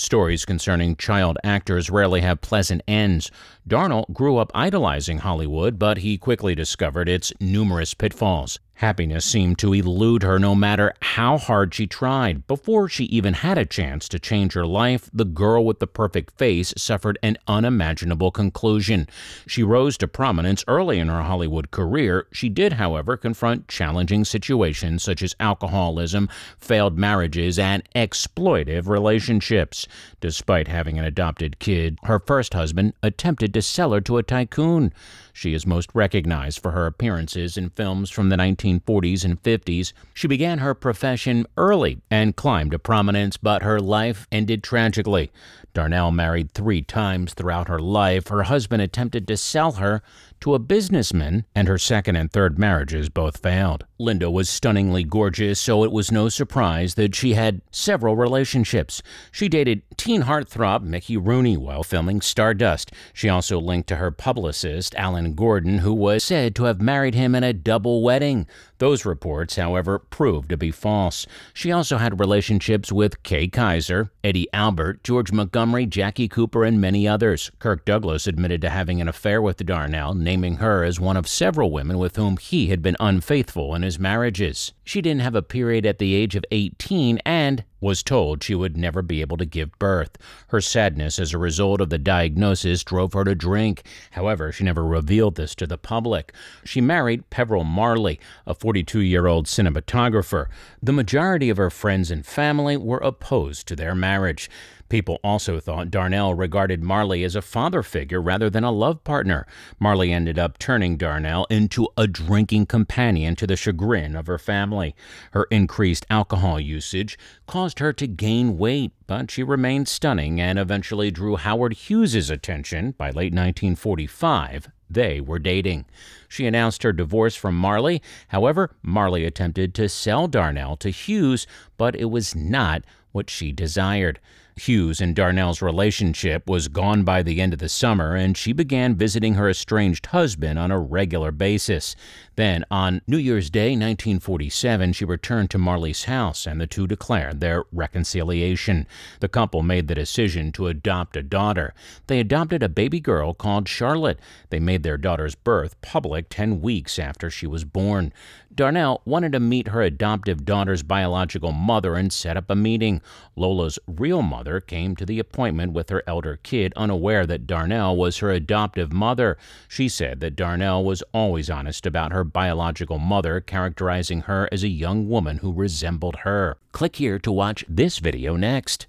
Stories concerning child actors rarely have pleasant ends. Darnell grew up idolizing Hollywood, but he quickly discovered its numerous pitfalls. Happiness seemed to elude her no matter how hard she tried. Before she even had a chance to change her life, the girl with the perfect face suffered an unimaginable conclusion. She rose to prominence early in her Hollywood career. She did, however, confront challenging situations such as alcoholism, failed marriages, and exploitive relationships. Despite having an adopted kid, her first husband attempted to sell her to a tycoon. She is most recognized for her appearances in films from the 1940s and 50s. She began her profession early and climbed to prominence, but her life ended tragically. Darnell married three times throughout her life. Her husband attempted to sell her to a businessman, and her second and third marriages both failed. Linda was stunningly gorgeous, so it was no surprise that she had several relationships. She dated teen heartthrob Mickey Rooney while filming Stardust. She also linked to her publicist, Alan Gordon, who was said to have married him in a double wedding. Those reports, however, proved to be false. She also had relationships with Kay Kyser, Eddie Albert, George Montgomery, Jackie Cooper, and many others. Kirk Douglas admitted to having an affair with Darnell, naming her as one of several women with whom he had been unfaithful in his marriages. She didn't have a period at the age of 18 and was told she would never be able to give birth. Her sadness as a result of the diagnosis drove her to drink. However, she never revealed this to the public. She married Peveril Marley, a 42 year old cinematographer. The majority of her friends and family were opposed to their marriage. People also thought Darnell regarded Marley as a father figure rather than a love partner. Marley ended up turning Darnell into a drinking companion to the chagrin of her family. Her increased alcohol usage caused her to gain weight, but she remained stunning and eventually drew Howard Hughes's attention by late 1945 they were dating. She announced her divorce from Marley. However, Marley attempted to sell Darnell to Hughes, but it was not what she desired. Hughes and Darnell's relationship was gone by the end of the summer, and she began visiting her estranged husband on a regular basis. Then, on New Year's Day, 1947, she returned to Marley's house, and the two declared their reconciliation. The couple made the decision to adopt a daughter. They adopted a baby girl called Charlotte. They made their daughter's birth public 10 weeks after she was born. Darnell wanted to meet her adoptive daughter's biological mother and set up a meeting. Lola's real mother came to the appointment with her elder kid, unaware that Darnell was her adoptive mother. She said that Darnell was always honest about her biological mother, characterizing her as a young woman who resembled her. Click here to watch this video next.